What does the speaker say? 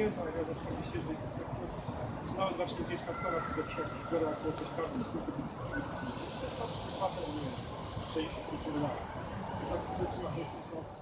zamknięta, jak ja zawsze myślę, że jest tak, no, nawet właśnie gdzieś tam w Stanach sobie biorę jako jakieś karty, są to basen, nie wiem, 60 lat. I tak zaczyna to jest tylko